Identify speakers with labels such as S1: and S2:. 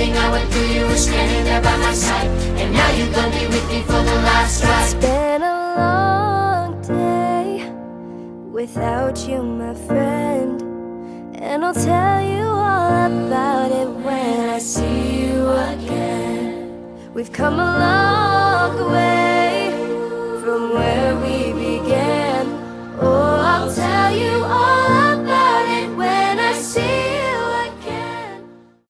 S1: Everything I went through, you were standing there by my side. And now you're gonna be with me for the last
S2: It's
S1: ride.
S2: been a long day without you, my friend. And I'll tell you all about it when I see you again. We've come a long way